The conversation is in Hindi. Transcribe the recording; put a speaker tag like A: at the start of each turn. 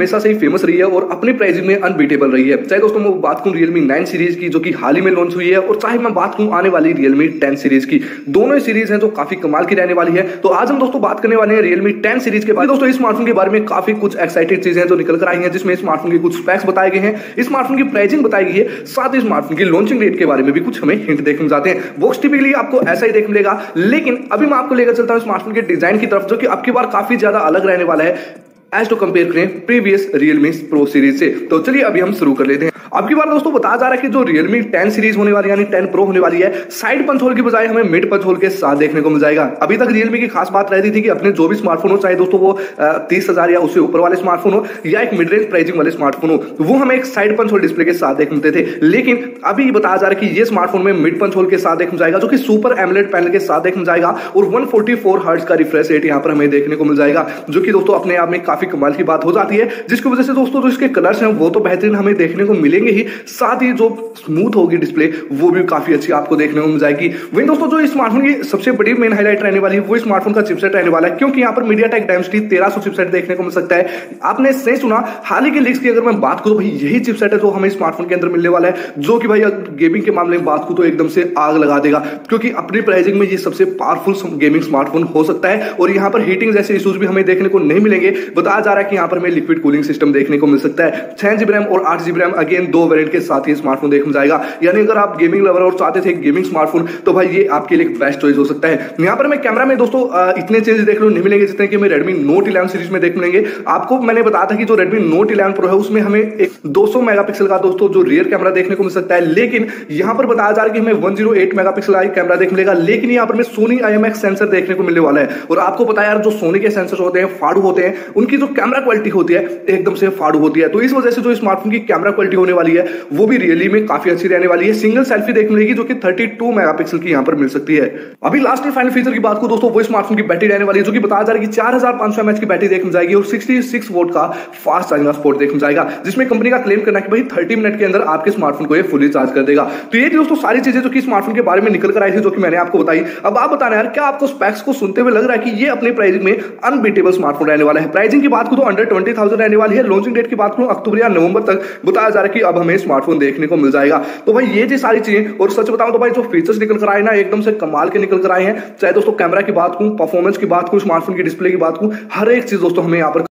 A: दोस्तों हमेशा से ही फ़ेमस रही है और अपनी प्राइसिंग में अनबीटेबल रही है। चाहे दोस्तों, मैं बात करूँ रियलमी नाइन सीरीज़ की, जो कि हाल ही में लॉन्च हुई है, और चाहे मैं बात करूँ आने वाली रियलमी टेन सीरीज़ की। दोनों ही सीरीज़ है जो काफ़ी कमाल की रहने वाली है। तो आज हम दोस्तों बात करने वाले हैं रियलमी टेन सीरीज़ के बाद दोस्तों, इस स्मार्टफ़ोन के बारे में काफ़ी कुछ एक्साइटेड चीज़ें जो निकल कर आई है, जिसमें स्मार्टफ़ोन के कुछ स्पेक्स बताए गए हैं। स्मार्टफ़ोन की प्राइसिंग बताई गई है, साथ ही स्मार्टफ़ोन की लॉन्चिंग डेट के बारे में भी कुछ हमें हिंट देखने जाते हैं। बॉक्स टिपिकली आपको ऐसा ही देखने मिलेगा, लेकिन अभी मैं आपको लेकर चलता हूँ स्मार्टफ़ोन के डिज़ाइन की तरफ़, जो कि आपकी बार काफ़ी ज़्यादा अलग रहने वाला है। एज टू कंपेयर करें प्रीवियस रियलमी प्रो सीरीज़ से तो चलिए अभी हम शुरू कर लेते हैं। अब की बार दोस्तों बताया जा रहा है कि जो Realme 10 सीरीज़ होने वाली, यानी 10 Pro होने वाली है साइड पंच होल की बजाय हमें मिड पंच होल के साथ देखने को मिल जाएगा। अभी तक Realme की खास बात रहती थी कि अपने जो भी स्मार्टफ़ोन हो, चाहे दोस्तों वो तीस हज़ार या उससे ऊपर वाले स्मार्टफ़ोन हो, या एक मिड रेंज प्राइसिंग वाले स्मार्टफ़ोन हो, वो हमें एक साइड पंच होल डिस्प्ले के साथ देख मिलते थे। लेकिन अभी बताया जा रहा है कि ये स्मार्टफ़ोन में मिड पंच होल के साथ देख जाएगा, जो कि सुपर एमलेट पैनल के साथ देख जाएगा, और वन फोर्टी का रिफ्रेश रेट यहाँ पर हमें देखने को मिल जाएगा, जो कि दोस्तों अपने आप में काफ़ी कमाल की बात हो जाती है, जिसकी वजह से दोस्तों, जो इसके कलर्स हैं, वो तो बेहतरीन हमें देखने को मिलेंगे ही। साथ ही जो स्मूथ होगी डिस्प्ले वो भी काफ़ी अच्छी आपको देखने को मिल जाएगी। वही दोस्तों, जो स्मार्टफ़ोन की सबसे बड़ी मेन हाईलाइट रहने वाली है, वो स्मार्टफ़ोन का चिपसेट रहने वाला है, क्योंकि यहाँ पर मीडिया टेक डायमेंसिटी तेरह चिपसेट देखने को मिल सकता है। आपने सही सुना, हाल ही के लिक्स की अगर मैं बात करूँ, भाई, यही चिपसेट है जो हमें स्मार्टफ़ोन के अंदर मिलने वाला है, जो कि भाई गेमिंग के मामले में बात करूँ तो एकदम से आग लगा देगा, क्योंकि अपनी प्राइसिंग में ये सबसे पावरफुल गेमिंग स्मार्टफ़ोन हो सकता है, और यहाँ पर हीटिंग जैसे इश्यूज़ भी हमें देखने को नहीं मिलेंगे। बताया जा रहा है कि यहाँ पर हमें लिक्विड कूलिंग सिस्टम देखने को मिल सकता है। छह जीबी रैम और आठ जीबी रैम अगेन दो वेरियंट के साथ ही स्मार्टफ़ोन देखने जाएगा। यानी अगर आप गेमिंग लवर और चाहते थे गेमिंग स्मार्टफ़ोन तो भाई ये आपके लिए बेस्ट चॉइस हो सकता है। यहाँ पर मैं कैमरा में दोस्तों इतने चेंजेस देखने को नहीं मिलेंगे जितने कि हमें रेडमी नोट इलेवन सीरीज़ में देख मिलेंगे। आपको मैंने बताया था कि जो रेडमी नोट इलेवन प्रो है, उसमें हमें एक 200 मेगापिक्सल का दोस्तों जो रियर कैमरा देखने को मिल सकता है। लेकिन यहाँ पर बताया जा रहा है कि हमें 108 मेगापिक्सल का कैमरा देखने मिलेगा। लेकिन यहाँ पर हमें सोनी आईएमएक्स सेंसर देखने को मिलने वाला है। और आपको पता यार, जो सोनी के सेंसर होते हैं, फाड़ू होते हैं, उनकी जो कैमरा क्वालिटी होती है, एकदम से फाड़ू होती है। तो इस वजह से जो स्मार्टफ़ोन की कैमरा क्वालिटी होने वाली है, वो भी रियली में काफ़ी अच्छी रहने वाली है। सिंगल सेल्फी देखने मिलेगी जो कि 32 मेगापिक्सल की यहाँ पर मिल सकती है। अभी लास्ट में फाइनल फीचर की बात को दोस्तों, वो स्मार्टफ़ोन की बैटरी रहने वाली है, जो कि बताया जा रहा है कि 4500 mAh की बैटरी देखने जाएगी और 66 वोट का फास्ट चार्जिंग स्पोर्ट देखने जाएगा जिसमें कंपनी का क्लेम करना कि भाई 30 मिनट के अंदर आपके स्मार्टफ़ोन को ये फुली चार्ज कर देगा। तो ये दोस्तों, सारी चीज़ें जो कि स्मार्टफ़ोन के बारे में निकल कर आई थी, जो कि मैंने आपको बताई। अब आप बताना यार, क्या आपको स्पेक्स को सुनते हुए लग रहा है कि ये अपने प्राइसिंग में अनबीटेबल स्मार्टफ़ोन रहने वाला है? प्राइसिंग की बात करूँ अंडर ट्वेंटी थाउज़ेंड रहने वाली है। लॉन्चिंग डेट की बात करूँ, अक्टूबर या नवंबर तक बताया जा रहा है कि अब हमें स्मार्टफ़ोन देखने को मिल जाएगा। तो भाई ये जी सारी चीज़ें। और सच बताऊँ तो भाई जो फीचर्स निकल कर आए ना, एकदम से कमाल के निकल कर आए हैं। चाहे दोस्तों कैमरा की बात करूँ परफॉर्मेंस की बात करूँ स्मार्टफ़ोन की डिस्प्ले की बात करूँ, हर एक चीज़ दोस्तों हमें यहाँ पर